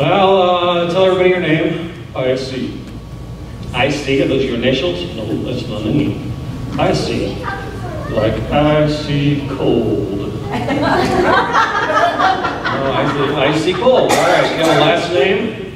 Well, uh, tell everybody your name. I see. I see. Are those your initials? No, that's not a name. I see. Like I see cold. Oh, I see. Cold. All right. You have a last name?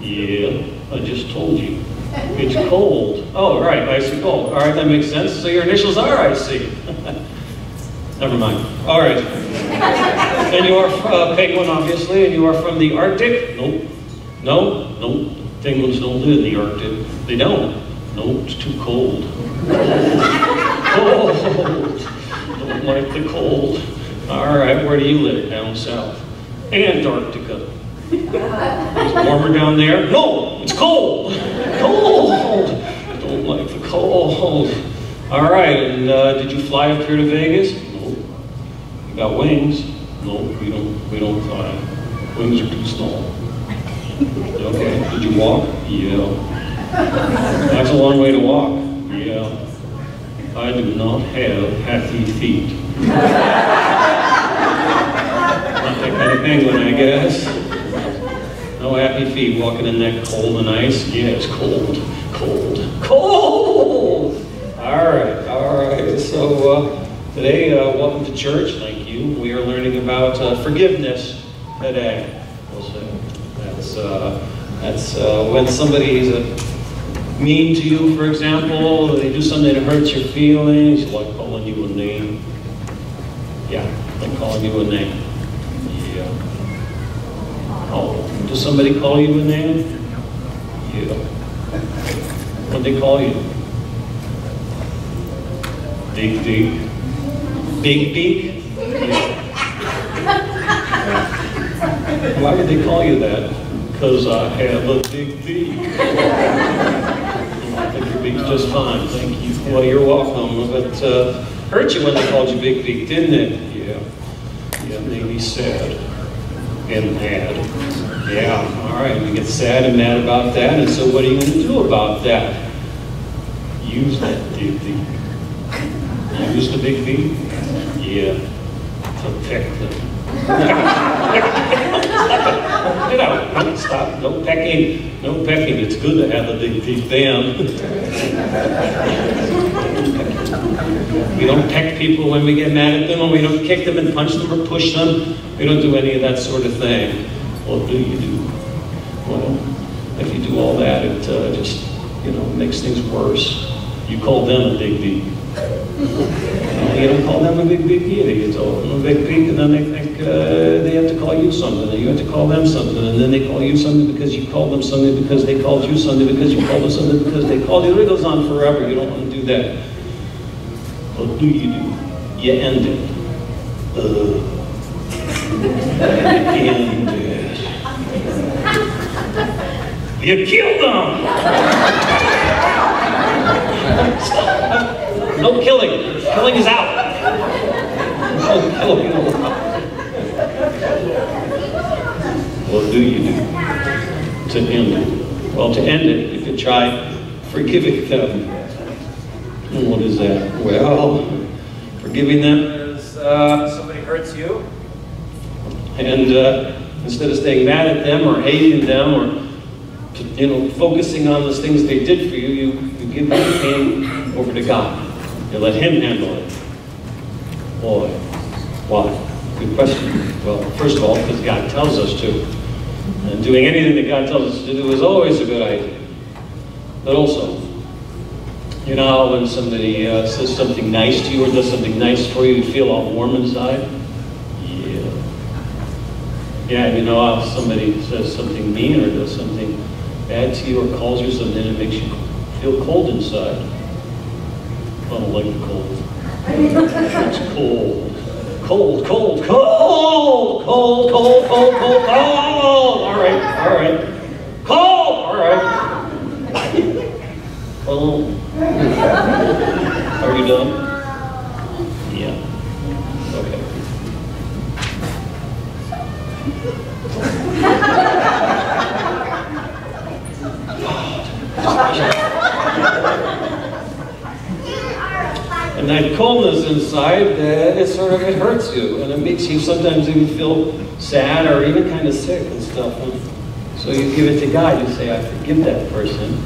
Yeah. I just told you. It's cold. Oh, right. I see cold. All right. That makes sense. So your initials are I see. Never mind. All right. And you are uh, penguin, obviously, and you are from the Arctic? Nope. No? Nope. Penguins don't live in the Arctic. They don't. No, it's too cold. Cold. Don't like the cold. All right, where do you live? Down south. Antarctica. It's warmer down there? No, it's cold. Cold. Don't like the cold. All right, and uh, did you fly up here to Vegas? No. You got wings? No, we don't. We don't fly. Wings are too small. Okay. Did you walk? Yeah. That's a long way to walk. Yeah. I do not have happy feet. Not that kind of penguin, I guess. No happy feet walking in that cold and ice. Yeah, it's cold. Cold. Cold! All right, all right. So uh, today, uh, welcome to church. You. We are learning about uh, forgiveness today. That's, uh, that's uh, when somebody is a mean to you, for example, they do something that hurts your feelings, like calling you a name. Yeah, like calling you a name. Yeah. Oh, does somebody call you a name? Yeah. What'd they call you? Big Beak. Big Beak? Why would they call you that? Because I have a big beak. I think your beak's just fine, thank you. Well, you're welcome, but uh, hurt you when they called you Big Beak, didn't it? Yeah. Yeah, made me sad and mad. Yeah, all right, we get sad and mad about that, and so what are you going to do about that? Use that big beak. Use the big beak? Yeah, them. You know, don't stop, no pecking, no pecking. It's good to have a big beak bam. we don't peck people when we get mad at them, or we don't kick them and punch them or push them. We don't do any of that sort of thing. What do you do? Well, if you do all that, it uh, just, you know, makes things worse. You call them a big beak. You don't call them a big either. You tell them a big beak, and then they think uh, they have to call you something, and you have to call them something, and then they call you something because you called them something because they called you something because you called them something because they called you. It goes on forever. You don't want to do that. What do you do? You end it. Uh, end it. You kill them. No killing. Killing is out. No killing. What do you do to end it? Well, to end it, you could try forgiving them. And what is that? Well, forgiving them is uh, somebody hurts you, and uh, instead of staying mad at them or hating them or you know focusing on those things they did for you, you, you give the pain over to God. Let Him handle it. Boy, why? Good question. Well, first of all, because God tells us to. And doing anything that God tells us to do is always a good idea. But also, you know when somebody uh, says something nice to you or does something nice for you, you feel all warm inside? Yeah. Yeah, you know how somebody says something mean or does something bad to you or calls you something and it makes you feel cold inside. I don't like the cold. It's cold. Cold, cold, cold, cold, cold, cold, cold, cold. All right, all right. Cold, all right. Cold. Are you done? Yeah. Okay. Oh, And that coldness inside, uh, it sort of it hurts you, and it makes you sometimes even feel sad or even kind of sick and stuff. And So you give it to God, you say, I forgive that person,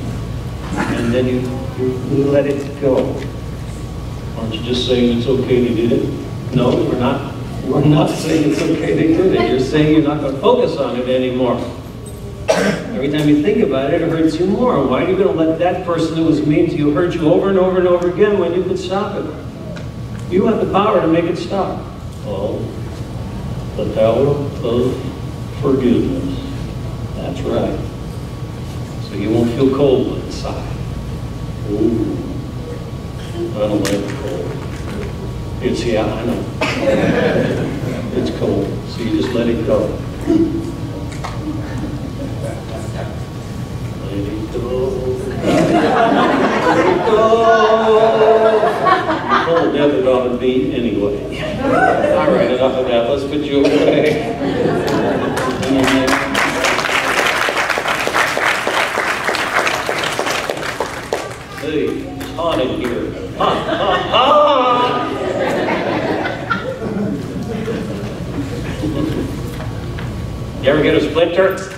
and then you, you let it go. Aren't you just saying it's okay they did it? No, we're not. We're not saying it's okay they did it. You're saying you're not going to focus on it anymore. Every time you think about it, it hurts you more. Why are you going to let that person who was mean to you hurt you over and over and over again when you could stop it? You have the power to make it stop. Oh, the power of forgiveness. That's right. So you won't feel cold inside. Ooh, I don't like cold. It's, yeah, I know. It's cold, so you just let it go. Let it go. Let it go. Oh, never got to be anyway. All right, enough of that. Let's put you away. Hey, it's hot in here. Hot, hot, hot! You ever get a splinter?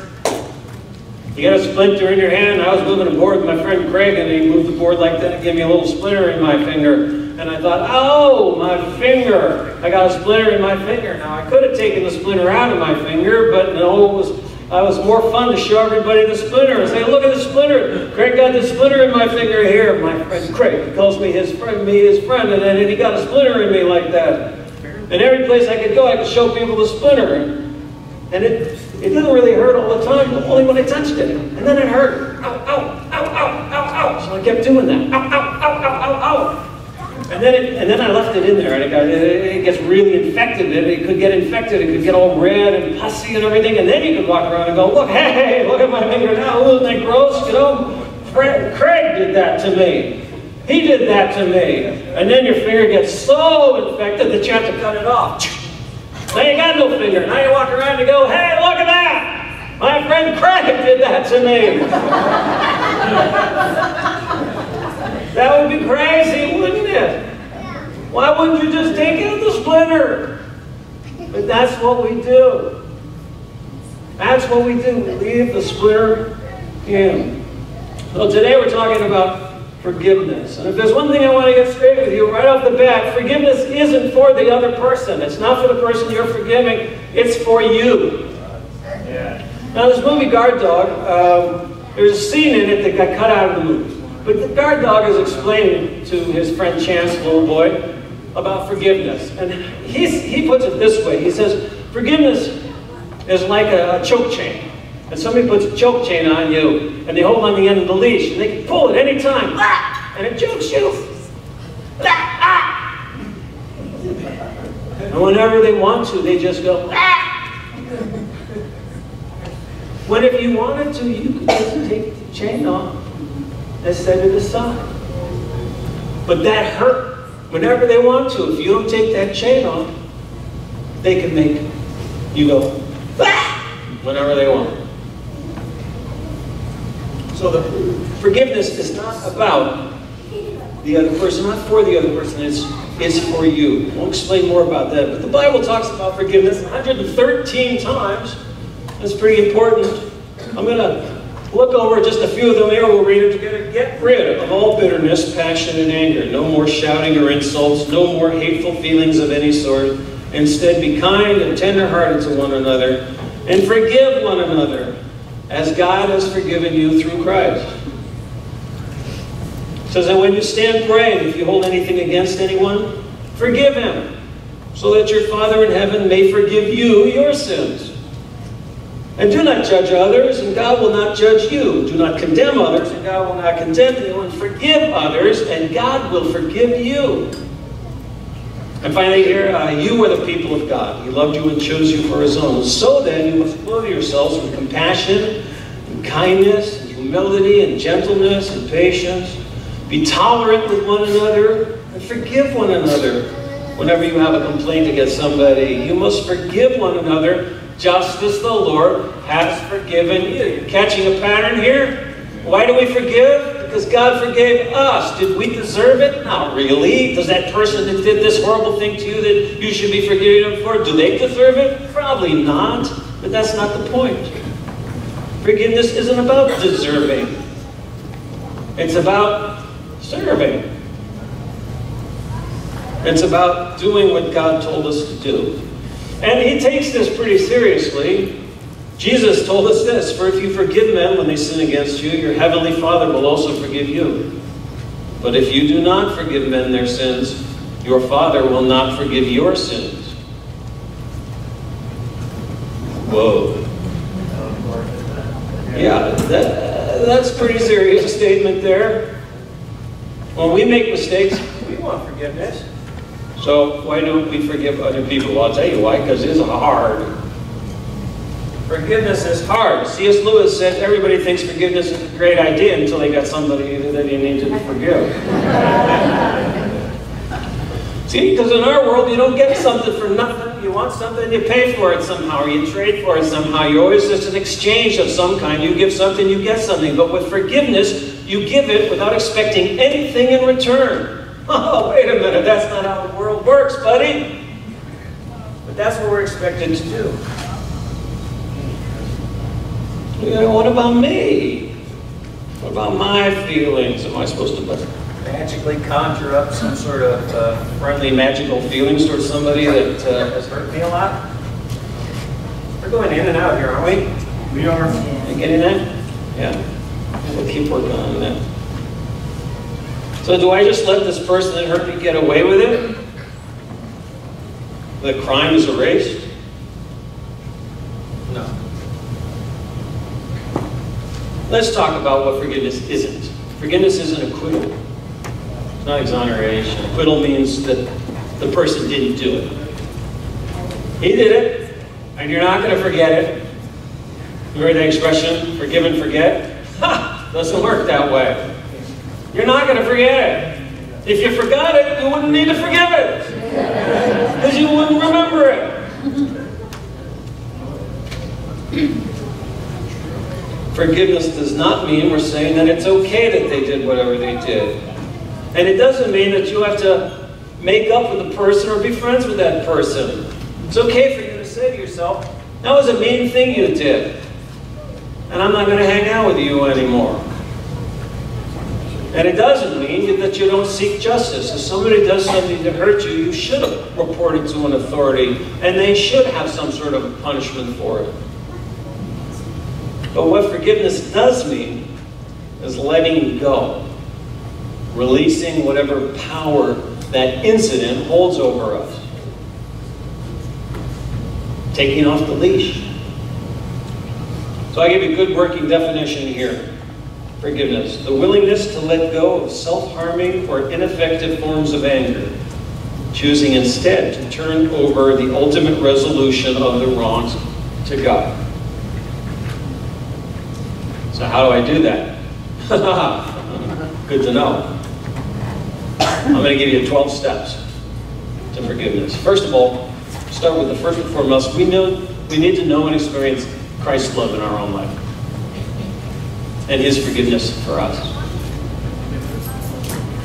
You got a splinter in your hand. I was moving a board with my friend Craig, and he moved the board like that and gave me a little splinter in my finger. And I thought, oh, my finger. I got a splinter in my finger. Now, I could have taken the splinter out of my finger, but no, it was, I was more fun to show everybody the splinter and say, look at the splinter. Craig got the splinter in my finger here. My friend Craig calls me his friend, me his friend, and then he got a splinter in me like that. And every place I could go, I could show people the splinter. And it, it didn't really hurt all the time, but only when I touched it. And then it hurt. Ow, ow, ow, ow, ow, ow. So I kept doing that. Ow, ow, ow, ow, ow, ow. And then, it, and then I left it in there, and it, got, it gets really infected. It, it could get infected. It could get all red and pussy and everything. And then you could walk around and go, look, hey, look at my finger now. Isn't that gross? You know, Craig did that to me. He did that to me. And then your finger gets so infected that you have to cut it off. Now ain't got no finger. Now you walk around and go, hey, look at that! My friend Craig did that to me. that would be crazy, wouldn't it? Why wouldn't you just take it out the splinter? But that's what we do. That's what we do. We leave the splinter in. So today we're talking about forgiveness. And if there's one thing I want to get straight with you right off the bat, forgiveness isn't for the other person. It's not for the person you're forgiving. It's for you. Yeah. Now this movie Guard Dog, um, there's a scene in it that got cut out of the movie. But the guard dog is explaining to his friend Chance, little boy, about forgiveness. And he's, he puts it this way. He says, forgiveness is like a, a choke chain. And somebody puts a choke chain on you, and they hold on the end of the leash, and they can pull it any time, and it chokes you. And whenever they want to, they just go, ah! when if you wanted to, you could just take the chain off and set it aside. But that hurt. Whenever they want to, if you don't take that chain off, they can make you go, ah! whenever they want. So the forgiveness is not about the other person, not for the other person, it's, it's for you. I'll explain more about that. But the Bible talks about forgiveness 113 times. That's pretty important. I'm going to look over just a few of them here. We'll read it together. Get rid of all bitterness, passion, and anger. No more shouting or insults. No more hateful feelings of any sort. Instead, be kind and tender-hearted to one another. And forgive one another as God has forgiven you through Christ. Says that when you stand praying, if you hold anything against anyone, forgive him, so that your Father in heaven may forgive you your sins. And do not judge others, and God will not judge you. Do not condemn others, and God will not condemn you. And forgive others, and God will forgive you. And finally here, uh, you are the people of God. He loved you and chose you for his own. So then, you must clothe yourselves with compassion, and kindness, and humility, and gentleness, and patience. Be tolerant with one another, and forgive one another. Whenever you have a complaint against somebody, you must forgive one another, just as the Lord has forgiven you. You're catching a pattern here? Why do we forgive? Because God forgave us. Did we deserve it? Not really. Does that person that did this horrible thing to you that you should be forgiving them for, do they deserve it? Probably not. But that's not the point. Forgiveness isn't about deserving. It's about serving. It's about doing what God told us to do. And he takes this pretty seriously. Jesus told us this, for if you forgive men when they sin against you, your heavenly Father will also forgive you. But if you do not forgive men their sins, your Father will not forgive your sins. Whoa. Yeah, that, that's a pretty serious statement there. When we make mistakes, we want forgiveness. So why don't we forgive other people? Well, I'll tell you why, because it's hard. Forgiveness is hard. C.S. Lewis said everybody thinks forgiveness is a great idea until they got somebody that they need to forgive. See, because in our world, you don't get something for nothing. You want something, you pay for it somehow, or you trade for it somehow. You always just an exchange of some kind. You give something, you get something. But with forgiveness, you give it without expecting anything in return. Oh, wait a minute, that's not how the world works, buddy. But that's what we're expected to do. You know, what about me? What about my feelings? Am I supposed to magically conjure up some sort of uh, friendly, magical feelings towards somebody that uh, has hurt me a lot? We're going in and out here, aren't we? We are. You getting that? Yeah. We'll keep working on that. So do I just let this person that hurt me get away with it? The crime is erased? No. Let's talk about what forgiveness isn't. Forgiveness isn't acquittal. Not exoneration. Acquittal means that the person didn't do it. He did it, and you're not going to forget it. You heard the expression, forgive and forget? Ha! Doesn't work that way. You're not going to forget it. If you forgot it, you wouldn't need to forgive it. Because you wouldn't remember it. Forgiveness does not mean we're saying that it's okay that they did whatever they did. And it doesn't mean that you have to make up with the person or be friends with that person. It's okay for you to say to yourself, that was a mean thing you did. And I'm not going to hang out with you anymore. And it doesn't mean that you don't seek justice. If somebody does something to hurt you, you should report it to an authority, and they should have some sort of punishment for it. But what forgiveness does mean is letting go, releasing whatever power that incident holds over us, taking off the leash. So I give you a good working definition here forgiveness, the willingness to let go of self-harming or ineffective forms of anger, choosing instead to turn over the ultimate resolution of the wrongs to God. So how do I do that? Good to know. I'm going to give you 12 steps to forgiveness. First of all, start with the first and foremost, we know we need to know and experience Christ's love in our own life and his forgiveness for us.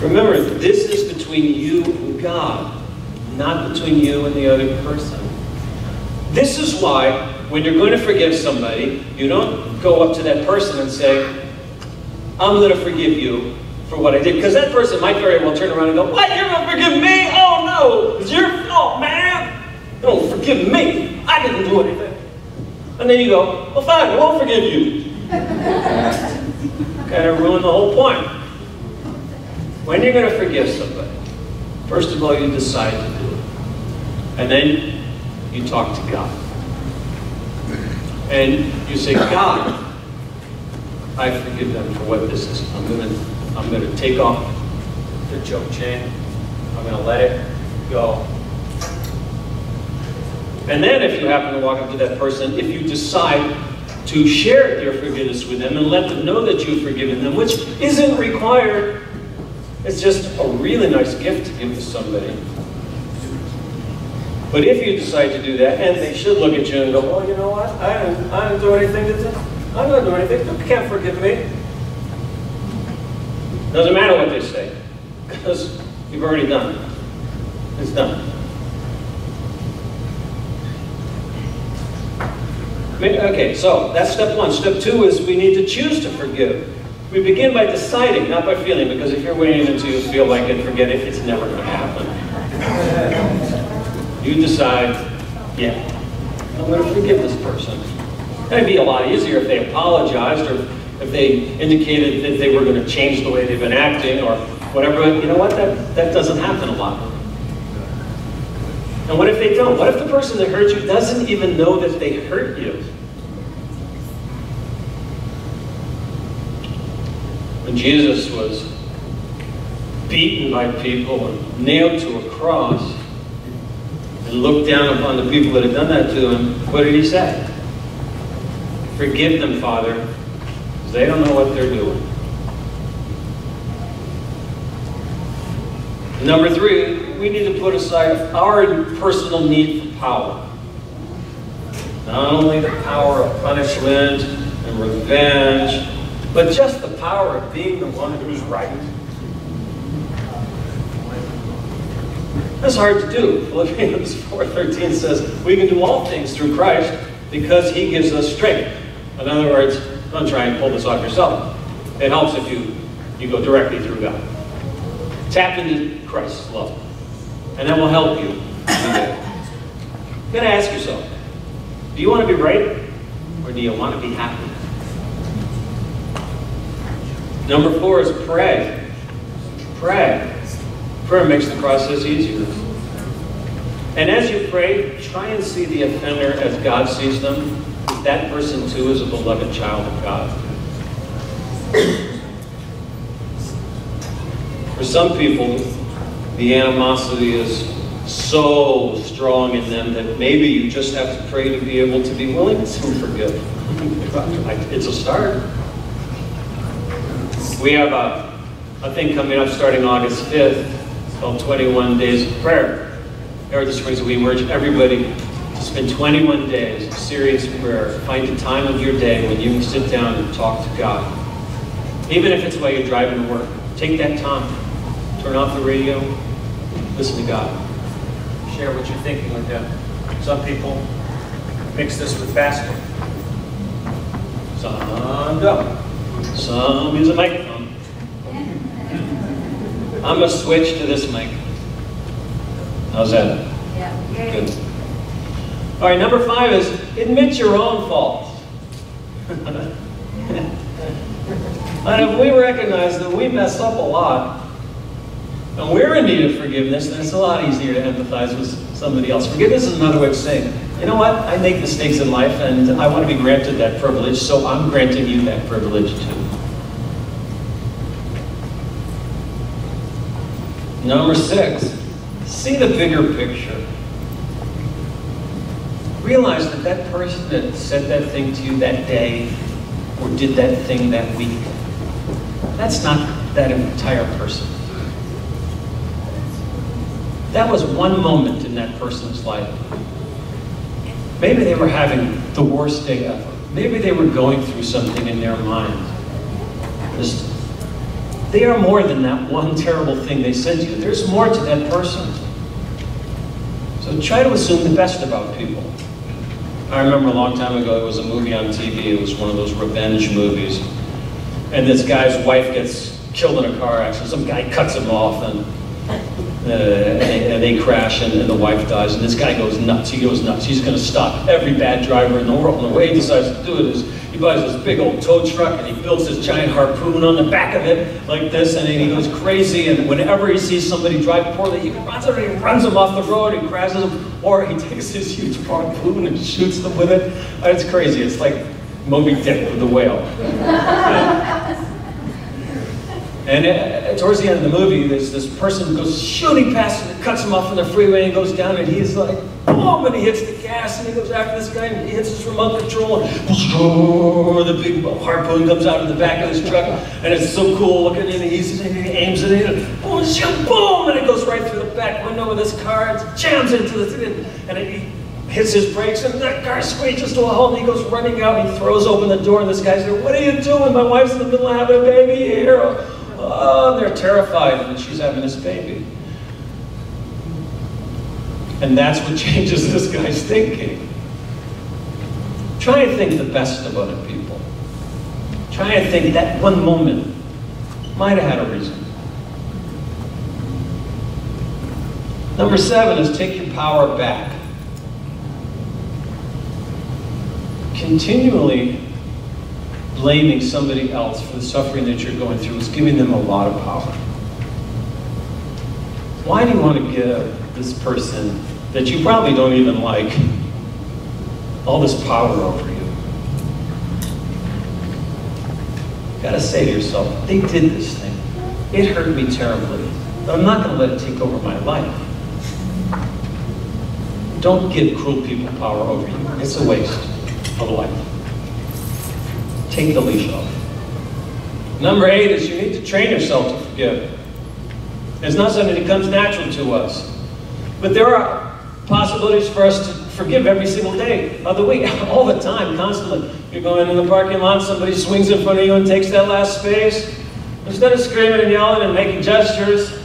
Remember, this is between you and God, not between you and the other person. This is why when you're going to forgive somebody, you don't go up to that person and say, I'm going to forgive you for what I did. Because that person might very well turn around and go, What? You're going to forgive me? Oh no, it's your fault, man. Don't forgive me. I didn't do anything. And then you go, Well, fine, I won't forgive you kind of ruin the whole point. When you're going to forgive somebody, first of all, you decide to do it. And then you talk to God. And you say, God, I forgive them for what this is. I'm going to, I'm going to take off the choke chain. I'm going to let it go. And then if you happen to walk up to that person, if you decide to share your forgiveness with them and let them know that you've forgiven them, which isn't required. It's just a really nice gift to give to somebody. But if you decide to do that, and they should look at you and go, well, you know what? I didn't, I didn't do anything to I'm not doing anything. You can't forgive me. Doesn't matter what they say, because you've already done it. It's done. Okay, so that's step one. Step two is we need to choose to forgive. We begin by deciding, not by feeling, because if you're waiting until you feel like it, forget it, it's never going to happen. You decide, yeah, I'm going to forgive this person. It'd be a lot easier if they apologized or if they indicated that they were going to change the way they've been acting or whatever. You know what? That, that doesn't happen a lot. And what if they don't? What if the person that hurt you doesn't even know that they hurt you? When Jesus was beaten by people and nailed to a cross and looked down upon the people that had done that to him, what did he say? Forgive them, Father, they don't know what they're doing. Number three, we need to put aside our personal need for power. Not only the power of punishment and revenge, but just the power of being the one who's right. That's hard to do. Philippians 4.13 says, we can do all things through Christ because he gives us strength. In other words, don't try and pull this off yourself. It helps if you, you go directly through God. Tap into Christ's love. And that will help you. You gotta ask yourself, do you want to be right or do you want to be happy? Number four is pray. Pray. Prayer makes the process easier. And as you pray, try and see the offender as God sees them. That person too is a beloved child of God. For some people, the animosity is so strong in them that maybe you just have to pray to be able to be willing to forgive. it's a start. We have a, a thing coming up starting August 5th called 21 Days of Prayer. Heritage Springs, we urge everybody spend 21 days of serious prayer. Find a time of your day when you can sit down and talk to God. Even if it's while you're driving to work, take that time. Turn off the radio, listen to God. Share what you're thinking with Him. Some people mix this with fasting. Some don't. Some use a microphone. I'm going to switch to this mic. How's that? Yeah. Good. All right, number five is admit your own faults. and if we recognize that we mess up a lot, and we're in need of forgiveness, then it's a lot easier to empathize with somebody else. Forgiveness is another way of saying, you know what, I make mistakes in life and I want to be granted that privilege, so I'm granting you that privilege too. Number six, see the bigger picture. Realize that that person that said that thing to you that day or did that thing that week, that's not that entire person. That was one moment in that person's life. Maybe they were having the worst day ever. Maybe they were going through something in their mind. Just, they are more than that one terrible thing they said to you. There's more to that person. So try to assume the best about people. I remember a long time ago, there was a movie on TV. It was one of those revenge movies. And this guy's wife gets killed in a car accident. Some guy cuts him off and uh, and, they, and, they, crash and, and, the wife dies and this guy goes nuts he goes nuts he's going to stop every bad driver in the world and the way he decides to do it is he buys this big old tow truck and he builds this giant harpoon on the back of it like this and he goes crazy and whenever he sees somebody drive poorly he runs he runs them off the road and crashes them or he takes his huge harpoon and shoots them with it. It's crazy. It's like Moby Dick with the whale. And uh, towards the end of the movie, there's this person goes shooting past and cuts him off on the freeway and goes down and he's like, boom, and he hits the gas and he goes after this guy and he hits his remote control and the big harpoon comes out of the back of his truck and it's so cool looking and and he aims it and boom, boom, and it goes right through the back window of this car and jams into the thing and it, he hits his brakes and that car screeches to a halt and he goes running out and he throws open the door and this guy's there, what are you doing? My wife's in the middle of having a baby here. Oh, they're terrified that she's having this baby. And that's what changes this guy's thinking. Try and think the best of other people. Try and think that one moment might have had a reason. Number seven is take your power back. Continually blaming somebody else for the suffering that you're going through is giving them a lot of power. Why do you want to give this person that you probably don't even like all this power over you? You gotta say to yourself, they did this thing. It hurt me terribly, but I'm not gonna let it take over my life. Don't give cruel people power over you. It's a waste of life. Take the leash off. Number eight is you need to train yourself to forgive. It's not something that comes natural to us. But there are possibilities for us to forgive every single day of the week, all the time, constantly. You're going in the parking lot, somebody swings in front of you and takes that last space. Instead of screaming and yelling and making gestures,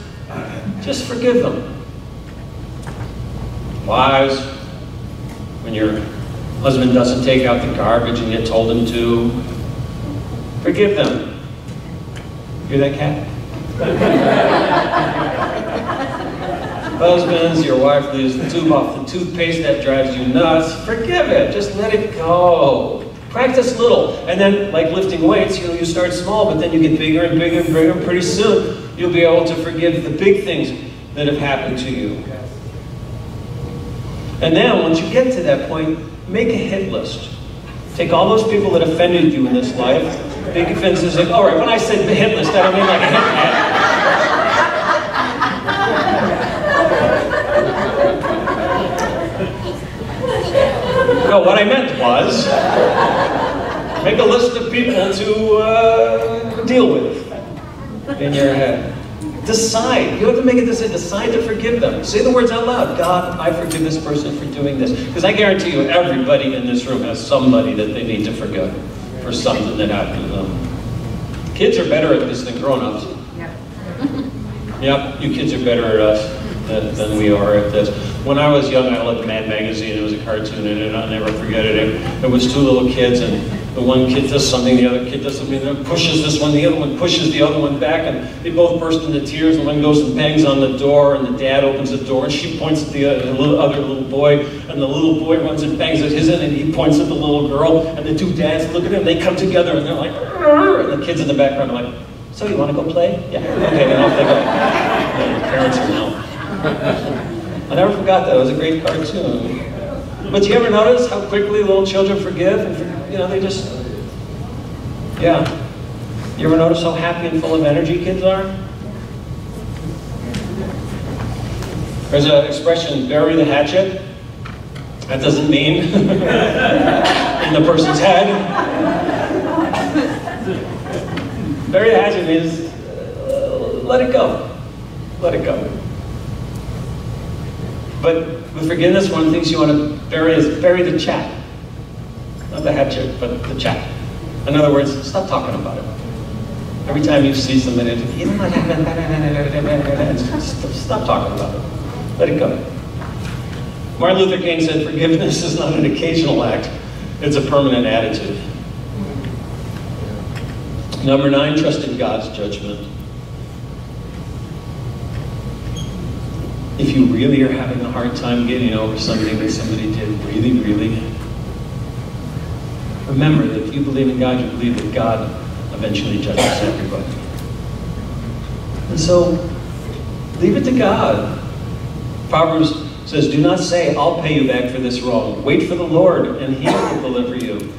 just forgive them. Wives, when your husband doesn't take out the garbage and you told him to, forgive them. Hear that cat? Husbands, your wife leaves the tube off the toothpaste that drives you nuts. Forgive it. Just let it go. Practice little. And then, like lifting weights, you know, you start small, but then you get bigger and bigger and bigger. Pretty soon, you'll be able to forgive the big things that have happened to you. And then, once you get to that point, make a hit list. Take all those people that offended you in this life. Big offenses like, all right, when I said hit list, I don't mean like a hit pad. No, what I meant was, make a list of people to uh, deal with in your head. Decide. You have to make a decision. Decide to forgive them. Say the words out loud. God, I forgive this person for doing this. Because I guarantee you, everybody in this room has somebody that they need to forgive for something that happened to them. Kids are better at this than grown-ups. Yep, you kids are better at us than, than we are at this. When I was young, I loved Mad Magazine. It was a cartoon, and I'll never forget it. it. It was two little kids, and the one kid does something, the other kid does something, and pushes this one, the other one pushes the other one back, and they both burst into tears. The one goes and bangs on the door, and the dad opens the door, and she points at the uh, other little, other little boy, and the little boy runs and bangs at his end, and he points at the little girl, and the two dads look at him, they come together, and they're like, and the kids in the background are like, so you want to go play? Yeah, okay, then they go. And the parents are now. I never forgot that, it was a great cartoon. But do you ever notice how quickly little children forgive? And, you know, they just, yeah. You ever notice how happy and full of energy kids are? There's an expression, bury the hatchet. That doesn't mean in the person's head. bury the hatchet means uh, let it go. Let it go. But with forgiveness, one of the things you want to bury is bury the chat. Not the hatchet, but the chat. In other words, stop talking about it. Every time you see something, you stop talking about it. Let it go. Martin Luther King said, forgiveness is not an occasional act, it's a permanent attitude. Number nine, trust in God's judgment. If you really are having a hard time getting over something that somebody did, really, really, remember that if you believe in God, you believe that God eventually judges everybody. And so, leave it to God. Proverbs says, do not say, I'll pay you back for this wrong. Wait for the Lord, and he will deliver you.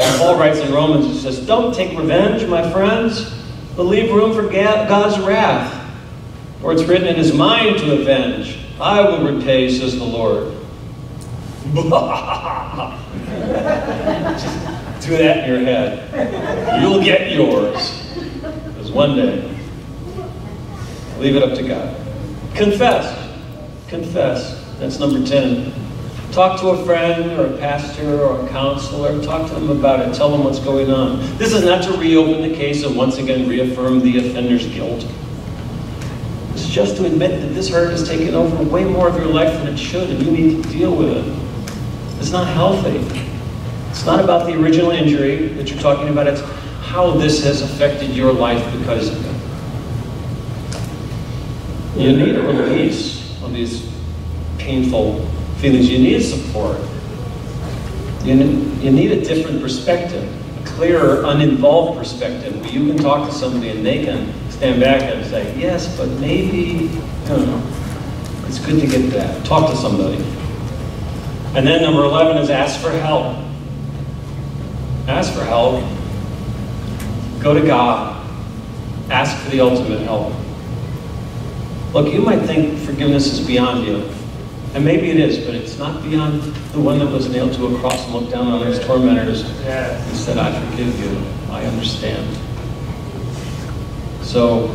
And Paul writes in Romans, he says, don't take revenge, my friends, but leave room for God's wrath. For it's written, it is mine to avenge. I will repay, says the Lord. Do that in your head. You'll get yours. Because one day, leave it up to God. Confess. Confess. That's number 10. Talk to a friend or a pastor or a counselor. Talk to them about it. Tell them what's going on. This is not to reopen the case and once again reaffirm the offender's guilt. Just to admit that this hurt has taken over way more of your life than it should and you need to deal with it. It's not healthy. It's not about the original injury that you're talking about, it's how this has affected your life because of it. You need a release of these painful feelings. You need support. You need, you need a different perspective, a clearer, uninvolved perspective where you can talk to somebody and they can stand back and say, yes, but maybe, don't know. It's good to get that. Talk to somebody. And then number 11 is ask for help. Ask for help. Go to God. Ask for the ultimate help. Look, you might think forgiveness is beyond you. And maybe it is, but it's not beyond the one that was nailed to a cross and looked down on his tormentors and said, I forgive you. I understand. So,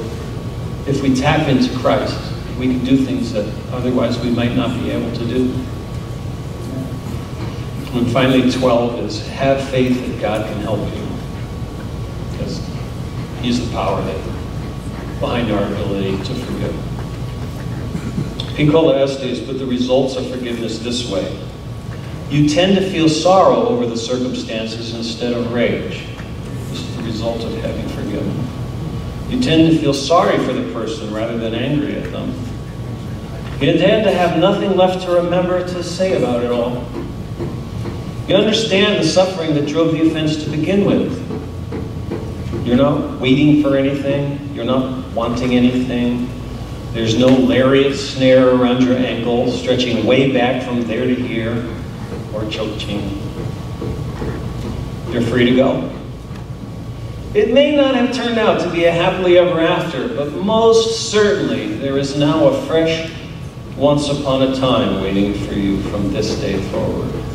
if we tap into Christ, we can do things that otherwise we might not be able to do. And finally, 12 is have faith that God can help you. Because He's the power that behind our ability to forgive. Pinkola Estes put the results of forgiveness this way. You tend to feel sorrow over the circumstances instead of rage. This is the result of having forgiven. You tend to feel sorry for the person rather than angry at them. You tend to have nothing left to remember to say about it all. You understand the suffering that drove the offense to begin with. You're not waiting for anything. You're not wanting anything. There's no lariat snare around your ankle, stretching way back from there to here, or choke chain. You're free to go. It may not have turned out to be a happily ever after, but most certainly there is now a fresh once upon a time waiting for you from this day forward.